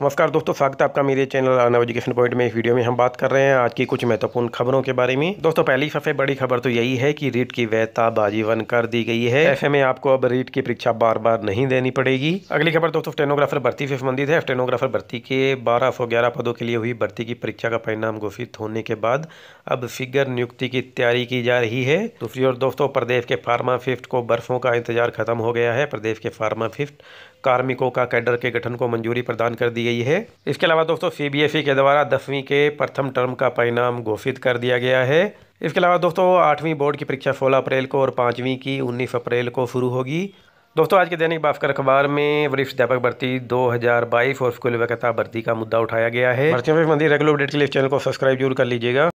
नमस्कार दोस्तों, स्वागत है आपका मेरे चैनल अर्नव एजुकेशन पॉइंट में। इस वीडियो में हम बात कर रहे हैं आज की कुछ महत्वपूर्ण खबरों के बारे में। दोस्तों, पहली सबसे बड़ी खबर तो यही है कि रीट की वैधता बाजीवन कर दी गई है। ऐसे में आपको अब रीट की परीक्षा बार बार नहीं देनी पड़ेगी। अगली खबर दोस्तों, स्टेनोग्राफर भर्ती से संबंधित है। स्टेनोग्राफर भर्ती के बारह पदों के लिए हुई भर्ती की परीक्षा का परिणाम घोषित होने के बाद अब फिगर नियुक्ति की तैयारी की जा रही है। दूसरी ओर दोस्तों, प्रदेश के फार्माफिफ्ट को बर्फों का इंतज़ार खत्म हो गया है। प्रदेश के फार्माफिफ्ट कार्मिकों का कैडर के गठन को मंजूरी प्रदान कर दी गई है। इसके अलावा दोस्तों सीबीएसई के द्वारा दसवीं के प्रथम टर्म का परिणाम घोषित कर दिया गया है। इसके अलावा दोस्तों, आठवीं बोर्ड की परीक्षा 16 अप्रैल को और पाँचवीं की 19 अप्रैल को शुरू होगी। दोस्तों, आज के दैनिक भास्कर अखबार में वरिष्ठ अध्यापक भर्ती 2022 और स्कूल वकता भर्ती का मुद्दा उठाया गया है। रेगुलर अपडेट के लिए चैनल को सब्सक्राइब ज़रूर कर लीजिएगा।